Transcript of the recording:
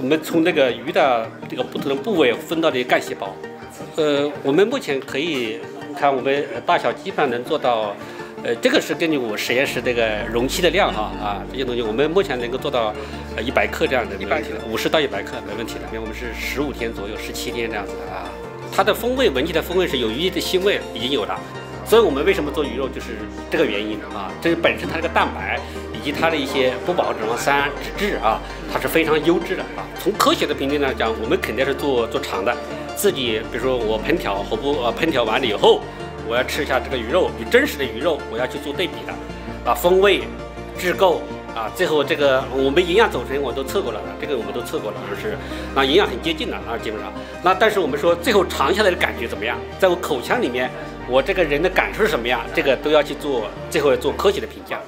呃，我们从那个鱼的这个不同的部位分到的干细胞，呃，我们目前可以看我们大小基本上能做到，呃，这个是根据我实验室这个容器的量哈啊这些东西，我们目前能够做到呃一百克这样的没问题的，五十到一百克没问题的，因为我们是十五天左右，十七天这样子的啊。它的风味闻起来风味是有鱼的腥味已经有了，所以我们为什么做鱼肉就是这个原因啊，这本身它这个蛋白。以及它的一些不饱和脂肪酸、脂质啊，它是非常优质的啊。从科学的评定来讲，我们肯定是做做长的。自己比如说我烹调火不呃烹调完了以后，我要吃一下这个鱼肉，与真实的鱼肉我要去做对比的，啊风味、质构啊，最后这个我们营养组成我都测过了，这个我们都测过了，就是那营养很接近的啊，基本上。那但是我们说最后尝下来的感觉怎么样？在我口腔里面，我这个人的感受是什么样？这个都要去做最后要做科学的评价。